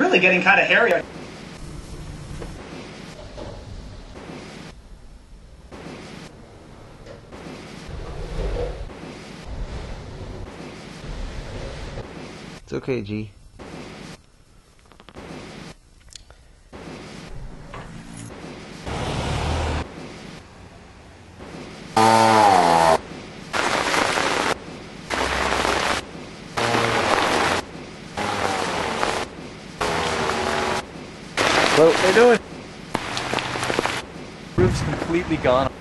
really getting kind of hairy. It's okay, G. What are they doing? Roof's completely gone.